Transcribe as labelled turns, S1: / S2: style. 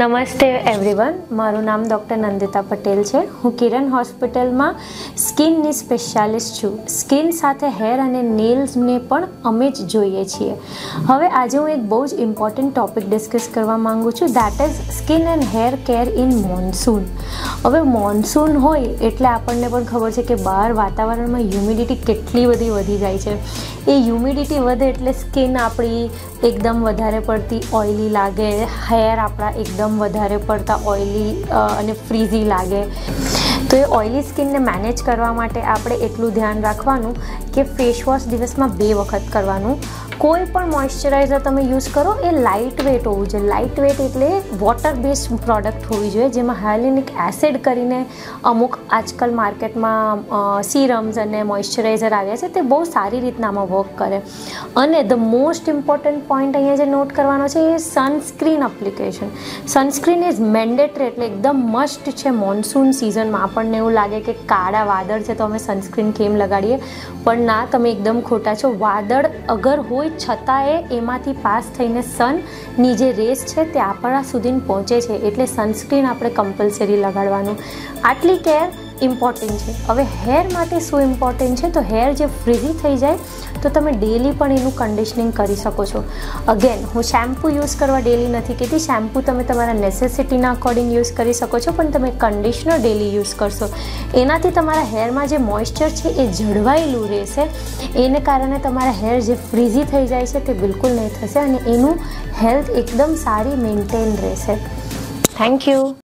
S1: નમસ્તે એવરીવન મારું નામ ડૉક્ટર નંદિતા પટેલ છે. હું કિરણ હોસ્પિટલમાં સ્કિનની સ્પેશિયાલિસ્ટ છું. સ્કિન સાથે હેર અને નેલ્સને પણ અમે જ જોઈએ છીએ. હવે આજે હું એક બહુ જ ઇમ્પોર્ટન્ટ ટોપિક ડિસ્કસ કરવા માગું છું. That is skin and hair care in monsoon હવે મોન્સૂન હોય એટલે આપણને પણ ખબર છે કે બહાર વાતાવરણમાં હ્યુમિડિટી કેટલી બધી વધી જાય છે. એ હ્યુમિડિટી વધે એટલે સ્કિન આપણી એકદમ વધારે પડતી ઓઇલી લાગે હેર આપણા એકદમ વધારે પડતા ઓઇલી અને ફ્રીઝી લાગે. તો એ ઓઇલી સ્કિનને મેનેજ કરવા માટે આપણે એટલું ધ્યાન રાખવાનું કે ફેસ વોશ દિવસમાં બે વખત કરવાનું. કોઈ પણ મોઇશ્ચરાઇઝર તમે યુઝ કરો, એ લાઇટ વેટ હોવું જોઈએ. લાઇટ વેટ એટલે વોટર બેઝડ પ્રોડક્ટ હોવી જોઈએ, જેમાં હાયલિનિક એસિડ કરીને અમુક આજકાલ માર્કેટમાં સિરમ્સ અને મોઇશ્ચરાઇઝર આવ્યા છે, તે બહુ સારી રીતના આમાં વર્ક કરે. અને ધ મોસ્ટ ઇમ્પોર્ટન્ટ પોઈન્ટ અહીંયા જે નોટ કરવાનો છે, એ sunscreen application sunscreen is mandatory એટલે એકદમ મસ્ટ છે મોન્સૂન સિઝનમાં આપણને એવું લાગે કે કાળા વાદળ છે તો અમે સનસ્ક્રીન કેમ લગાડીએ. પણ ના, તમે એકદમ ખોટા છો. વાદળ અગર હોય છતાંય એમાંથી પાસ થઈને સનની જે રેસ છે તે આપણા સુધી પહોંચે છે. એટલે સનસ્ક્રીન આપણે કમ્પલસરી લગાડવાનું. આટલી કેર ઇમ્પોર્ટન્ટ છે. હવે હેર માટે શું ઇમ્પોર્ટન્ટ છે? તો હેર જે ફ્રીઝી થઈ જાય તો તમે ડેલી પણ એનું કન્ડિશનિંગ કરી શકો છો. અગેન હું શેમ્પૂ યુઝ કરવા ડેલી નથી કહેતી. શેમ્પૂ તમે તમારા નેસેસિટીના અકોર્ડિંગ યુઝ કરી શકો છો, પણ તમે કન્ડિશનર ડેલી યુઝ કરશો. એનાથી તમારા હેરમાં જે મોઇશ્ચર છે એ જળવાયેલું રહેશે. એને કારણે તમારા હેર જે ફ્રીઝી થઈ જાય છે તે બિલકુલ નહીં થશે અને એનું હેલ્થ એકદમ સારી મેન્ટેન રહેશે. Thank you